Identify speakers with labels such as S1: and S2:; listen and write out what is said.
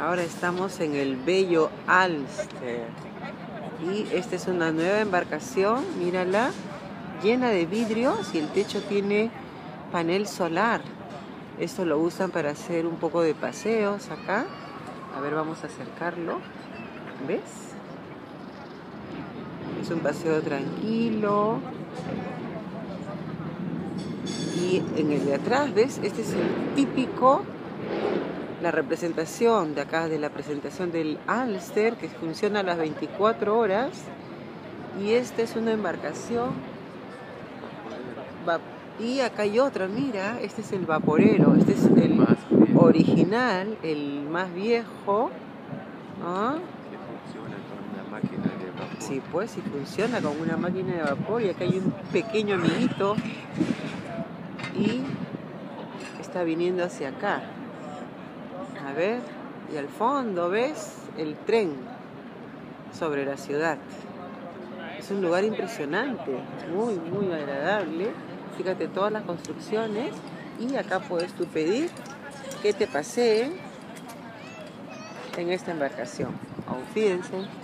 S1: Ahora estamos en el bello Alster. Y esta es una nueva embarcación, mírala, llena de vidrios y el techo tiene panel solar. Esto lo usan para hacer un poco de paseos acá. A ver, vamos a acercarlo. ¿Ves? Es un paseo tranquilo. Y en el de atrás, ¿ves? Este es el típico, la representación de acá, de la presentación del Alster, que funciona a las 24 horas. Y esta es una embarcación. Y acá hay otra, mira, este es el vaporero, este es el original, el más viejo. ¿Ah? Sí, pues, sí funciona con una máquina de vapor y acá hay un pequeño amiguito y está viniendo hacia acá. A ver, y al fondo, ¿ves? El tren sobre la ciudad. Es un lugar impresionante, muy, muy agradable. Fíjate todas las construcciones y acá puedes tú pedir que te paseen en esta embarcación. Aún fíjense.